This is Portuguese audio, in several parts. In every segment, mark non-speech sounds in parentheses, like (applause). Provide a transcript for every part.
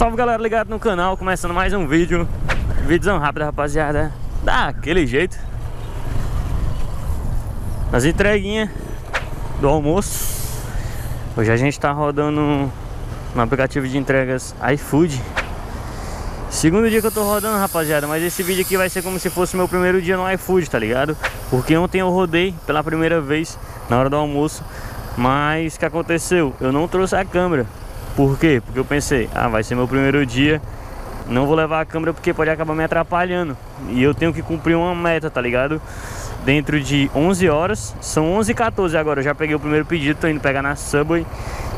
Salve galera ligado no canal, começando mais um vídeo. Vídeozão rápido rapaziada. Daquele jeito. As entreguinhas do almoço. Hoje a gente tá rodando no aplicativo de entregas iFood. Segundo dia que eu tô rodando rapaziada Mas esse vídeo aqui vai ser como se fosse meu primeiro dia no iFood, tá ligado? Porque ontem eu rodei pela primeira vez na hora do almoço. Mas o que aconteceu? Eu não trouxe a câmera por quê? Porque eu pensei, ah, vai ser meu primeiro dia, não vou levar a câmera porque pode acabar me atrapalhando. E eu tenho que cumprir uma meta, tá ligado? Dentro de 11 horas, são 11 e 14 agora, eu já peguei o primeiro pedido, tô indo pegar na Subway.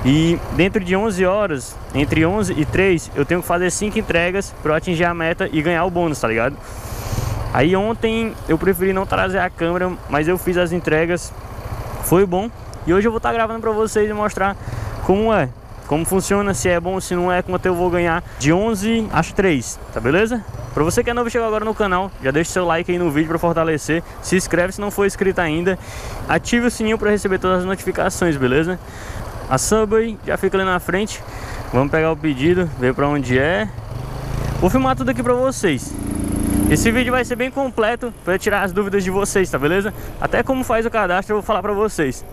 E dentro de 11 horas, entre 11 e 3, eu tenho que fazer 5 entregas para atingir a meta e ganhar o bônus, tá ligado? Aí ontem eu preferi não trazer a câmera, mas eu fiz as entregas, foi bom. E hoje eu vou estar tá gravando para vocês e mostrar como é como funciona, se é bom, se não é, quanto eu vou ganhar de 11 às 3, tá beleza? Pra você que é novo e chegou agora no canal, já deixa seu like aí no vídeo pra fortalecer, se inscreve se não for inscrito ainda, ative o sininho pra receber todas as notificações, beleza? A Subway já fica ali na frente, vamos pegar o pedido, ver pra onde é. Vou filmar tudo aqui pra vocês. Esse vídeo vai ser bem completo para tirar as dúvidas de vocês, tá beleza? Até como faz o cadastro eu vou falar pra vocês.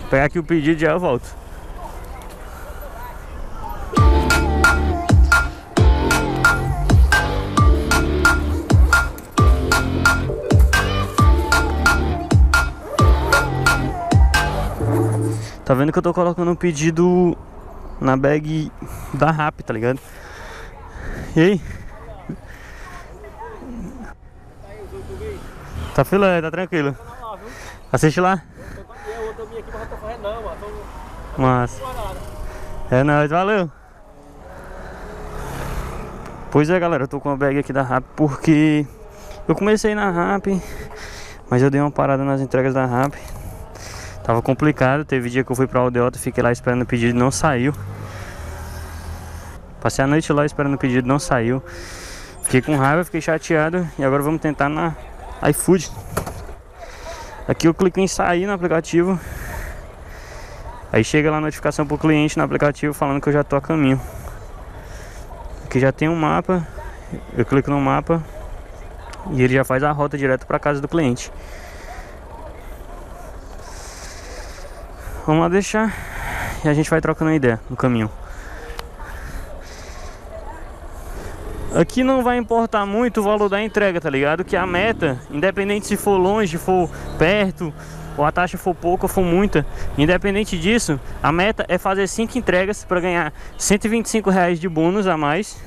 Vou pegar aqui o pedido e já eu volto. Tá vendo que eu tô colocando um pedido na bag da RAP, tá ligado? E aí? Tá filé, tá tranquilo. Assiste lá. Mas. É nóis, valeu. Pois é, galera, eu tô com a bag aqui da RAP porque eu comecei na RAP, mas eu dei uma parada nas entregas da RAP. Tava complicado, teve dia que eu fui pra Aldeota, fiquei lá esperando o pedido não saiu. Passei a noite lá esperando o pedido, não saiu. Fiquei com raiva, fiquei chateado e agora vamos tentar na iFood. Aqui eu clico em sair no aplicativo. Aí chega lá a notificação pro cliente no aplicativo falando que eu já tô a caminho. Aqui já tem um mapa. Eu clico no mapa e ele já faz a rota direto para casa do cliente. Vamos lá deixar e a gente vai trocando ideia no caminho. Aqui não vai importar muito o valor da entrega, tá ligado? Que a meta, independente se for longe, for perto, ou a taxa for pouca ou for muita, independente disso, a meta é fazer 5 entregas para ganhar 125 reais de bônus a mais,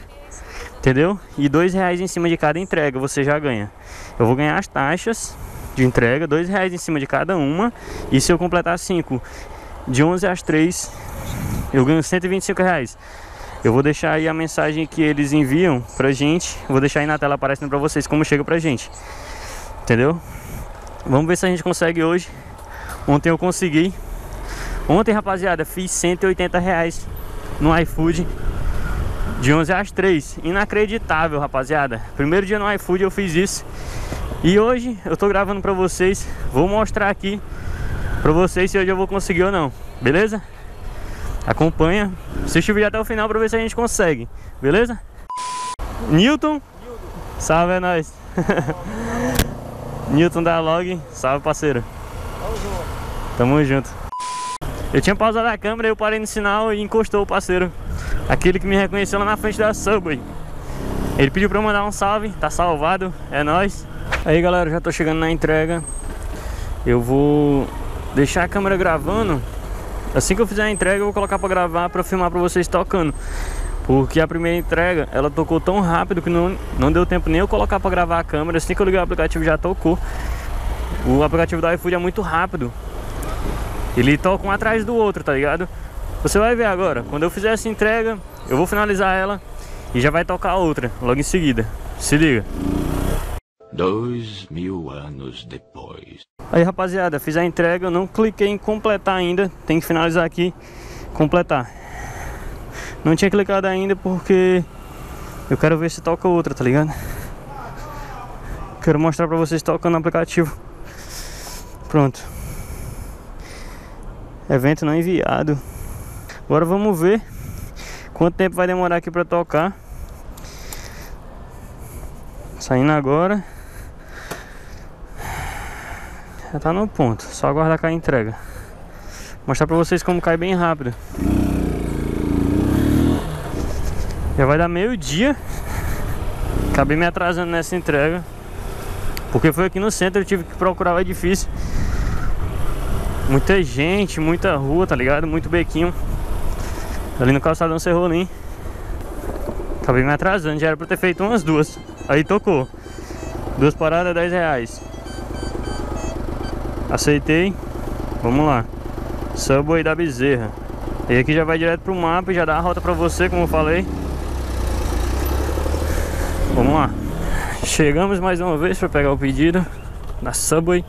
entendeu? E 2 reais em cima de cada entrega você já ganha. Eu vou ganhar as taxas de entrega, dois reais em cima de cada uma. E se eu completar cinco de 11 às 3, eu ganho 125 reais. Eu vou deixar aí a mensagem que eles enviam pra gente. Vou deixar aí na tela aparecendo pra vocês como chega pra gente. Entendeu? Vamos ver se a gente consegue hoje. Ontem eu consegui. Ontem, rapaziada, fiz 180 reais no iFood. De 11 às 3. Inacreditável, rapaziada. Primeiro dia no iFood eu fiz isso. E hoje eu tô gravando pra vocês, vou mostrar aqui pra vocês se hoje eu vou conseguir ou não, beleza? Acompanha, assiste o vídeo até o final pra ver se a gente consegue, beleza? Newton, salve é nóis (laughs) Newton da Log, salve parceiro Tamo junto Eu tinha pausado a câmera, eu parei no sinal e encostou o parceiro Aquele que me reconheceu lá na frente da Subway Ele pediu pra eu mandar um salve, tá salvado, é nóis. Aí galera, já tô chegando na entrega. Eu vou deixar a câmera gravando. Assim que eu fizer a entrega eu vou colocar pra gravar Pra filmar pra vocês tocando. Porque a primeira entrega, ela tocou tão rápido Que não, não deu tempo nem eu colocar pra gravar a câmera. Assim que eu liguei o aplicativo já tocou. O aplicativo da iFood é muito rápido. Ele toca um atrás do outro, tá ligado? Você vai ver agora, quando eu fizer essa entrega Eu vou finalizar ela E já vai tocar outra, logo em seguida Se liga Dois mil anos depois. Aí rapaziada, fiz a entrega, eu não cliquei em completar ainda, tem que finalizar aqui, completar. Não tinha clicado ainda porque eu quero ver se toca outra, tá ligado? Quero mostrar pra vocês tocando no aplicativo. Pronto. Evento não enviado. Agora vamos ver quanto tempo vai demorar aqui pra tocar. Saindo agora. Já tá no ponto, só aguardar a entrega. Mostrar pra vocês como cai bem rápido. Já vai dar meio dia. Acabei me atrasando nessa entrega. Porque foi aqui no centro, eu tive que procurar o edifício. Muita gente, muita rua, tá ligado? Muito bequinho. Ali no calçadão Serrolim. Acabei me atrasando, já era pra ter feito umas duas. Aí tocou. Duas paradas, 10 reais. Aceitei. Vamos lá. Subway da Bezerra. E aqui já vai direto pro mapa e já dá a rota pra você, como eu falei. Vamos lá. Chegamos mais uma vez para pegar o pedido na Subway.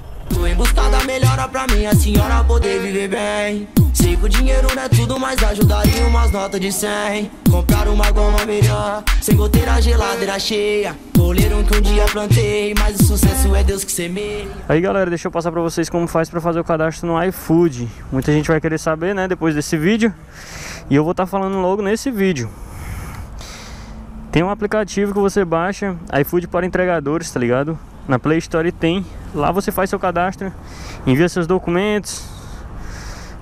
Melhora pra minha senhora poder viver bem. Sei que o dinheiro não é tudo, mas ajudaria umas notas de 100. Comprar uma goma melhor, sem goteira geladeira cheia. Colheram que um dia plantei, mas o sucesso é Deus que semeia. Aí galera, deixa eu passar pra vocês como faz pra fazer o cadastro no iFood. Muita gente vai querer saber, né, depois desse vídeo. E eu vou estar tá falando logo nesse vídeo. Tem um aplicativo que você baixa, iFood para entregadores, tá ligado? Na Play Store tem. Lá você faz seu cadastro, envia seus documentos,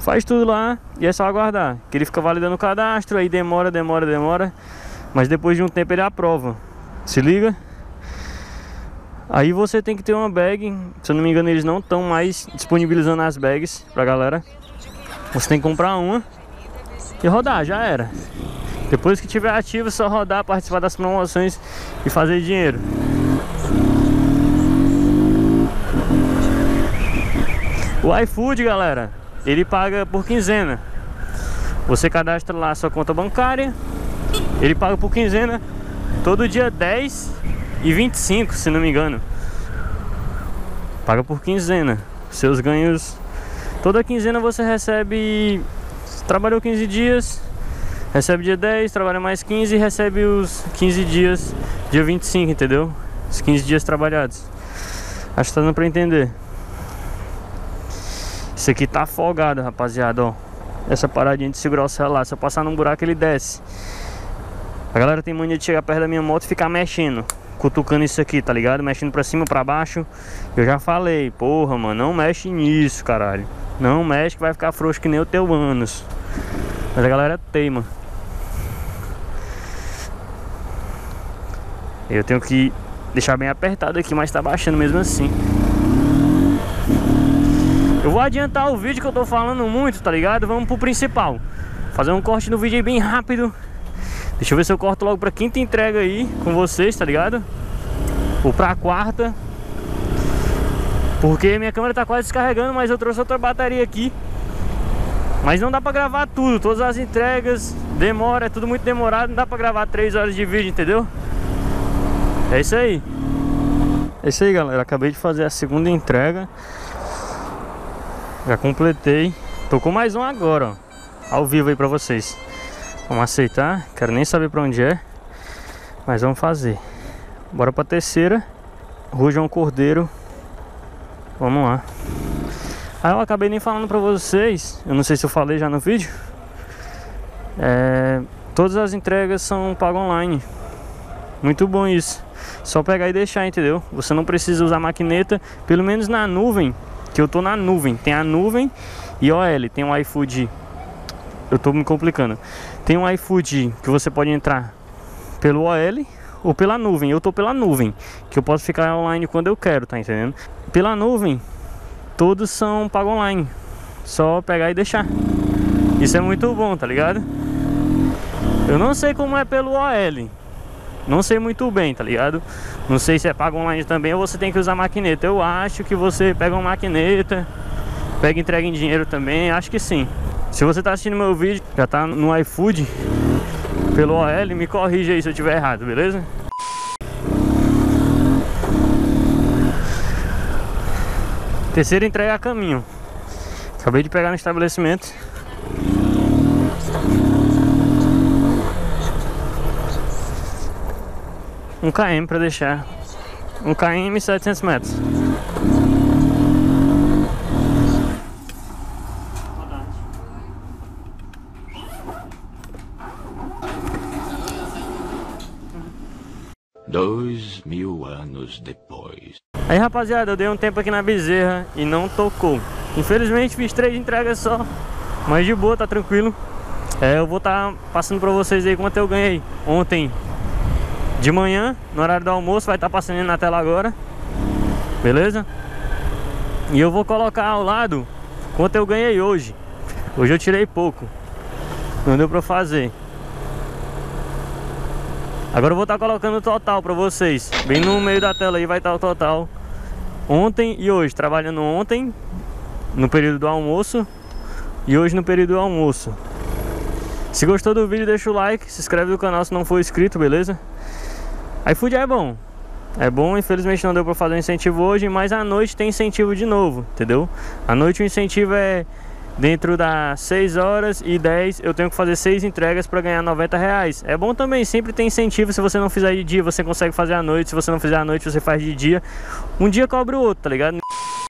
faz tudo lá e é só aguardar. Que ele fica validando o cadastro, aí demora, demora, demora. Mas depois de um tempo ele aprova. Se liga? Aí você tem que ter uma bag. Se eu não me engano, eles não estão mais disponibilizando as bags pra galera. Você tem que comprar uma e rodar, já era. Depois que tiver ativo, é só rodar, participar das promoções e fazer dinheiro. O iFood, galera, ele paga por quinzena. Você cadastra lá a sua conta bancária, ele paga por quinzena todo dia 10 e 25, se não me engano. Paga por quinzena. Seus ganhos toda quinzena você recebe trabalhou 15 dias, Recebe dia 10, trabalha mais 15 e recebe os 15 dias, dia 25, entendeu? Os 15 dias trabalhados. Acho que tá dando pra entender. Isso aqui tá afogado, rapaziada, ó. Essa paradinha de segurar o celular. Se eu passar num buraco, ele desce. A galera tem mania de chegar perto da minha moto e ficar mexendo. Cutucando isso aqui, tá ligado? Mexendo pra cima, pra baixo. Eu já falei, porra, mano, não mexe nisso, caralho. Não mexe que vai ficar frouxo que nem o teu ânus. Mas a galera teima. Eu tenho que deixar bem apertado aqui, mas tá baixando mesmo assim. Eu vou adiantar o vídeo que eu tô falando muito, tá ligado? Vamos pro principal. Fazer um corte no vídeo aí bem rápido. Deixa eu ver se eu corto logo pra quinta entrega aí com vocês, tá ligado? Ou pra quarta. Porque minha câmera tá quase descarregando, mas eu trouxe outra bateria aqui. Mas não dá pra gravar tudo, todas as entregas, demora, é tudo muito demorado, não dá pra gravar 3 horas de vídeo, entendeu? É isso aí. É isso aí, galera. Acabei de fazer a segunda entrega. Já completei. Tô com mais um agora, ó. Ao vivo aí pra vocês. Vamos aceitar. Quero nem saber pra onde é. Mas vamos fazer. Bora pra terceira. Rujão Cordeiro. Vamos lá. Aí eu acabei nem falando pra vocês. Eu não sei se eu falei já no vídeo. É, todas as entregas são pago online. Muito bom isso. Só pegar e deixar, entendeu? Você não precisa usar maquineta, pelo menos na nuvem, que eu tô na nuvem. Tem a nuvem e OL, tem o iFood. Eu tô me complicando. Tem um iFood que você pode entrar pelo OL ou pela nuvem. Eu tô pela nuvem, que eu posso ficar online quando eu quero, tá entendendo? Pela nuvem, todos são pago online. Só pegar e deixar. Isso é muito bom, tá ligado? Eu não sei como é pelo OL. Não sei muito bem, tá ligado? Não sei se é pago online também ou você tem que usar maquineta. Eu acho que você pega uma maquineta, pega entrega em dinheiro também, acho que sim. Se você tá assistindo meu vídeo, já tá no iFood, pelo OL, me corrija aí se eu tiver errado, beleza? Terceira entrega a caminho. Acabei de pegar no estabelecimento. um km para deixar. Um km e 700 metros. Dois mil anos depois. Aí rapaziada, eu dei um tempo aqui na bezerra e não tocou. Infelizmente fiz três entregas só, mas de boa, tá tranquilo. É, eu vou estar tá passando para vocês aí quanto eu ganhei ontem de manhã, no horário do almoço, vai estar tá passando na tela agora. Beleza? E eu vou colocar ao lado quanto eu ganhei hoje. Hoje eu tirei pouco. Não deu pra fazer. Agora eu vou estar tá colocando o total pra vocês. Bem no meio da tela aí vai estar tá o total. Ontem e hoje. Trabalhando ontem, no período do almoço. E hoje no período do almoço. Se gostou do vídeo, deixa o like. Se inscreve no canal se não for inscrito, beleza? iFood é bom. É bom, infelizmente não deu pra fazer o incentivo hoje, mas à noite tem incentivo de novo, entendeu? À noite o incentivo é dentro das 6 horas e 10 eu tenho que fazer 6 entregas para ganhar 90 reais. É bom também, sempre tem incentivo, se você não fizer de dia você consegue fazer à noite, se você não fizer à noite você faz de dia. Um dia cobra o outro, tá ligado?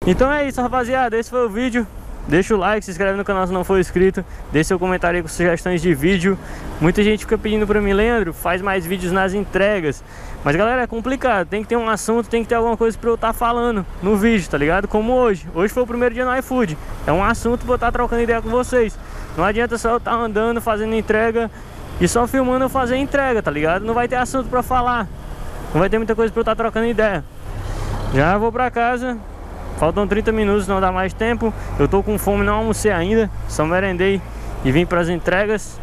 Então é isso rapaziada, esse foi o vídeo. Deixa o like, se inscreve no canal se não for inscrito. Deixe seu comentário aí com sugestões de vídeo. Muita gente fica pedindo pra mim, Leandro, faz mais vídeos nas entregas. Mas galera, é complicado, tem que ter um assunto, tem que ter alguma coisa pra eu estar tá falando no vídeo, tá ligado? Como hoje, hoje foi o primeiro dia no iFood. É um assunto pra eu estar tá trocando ideia com vocês. Não adianta só eu estar tá andando, fazendo entrega E só filmando eu fazer entrega, tá ligado? Não vai ter assunto pra falar. Não vai ter muita coisa pra eu estar tá trocando ideia. Já vou pra casa Faltam 30 minutos, não dá mais tempo. Eu tô com fome, não almocei ainda. Só merendei e vim para as entregas.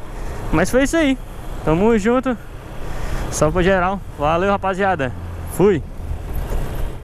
Mas foi isso aí. Tamo junto. Pra geral. Valeu, rapaziada. Fui.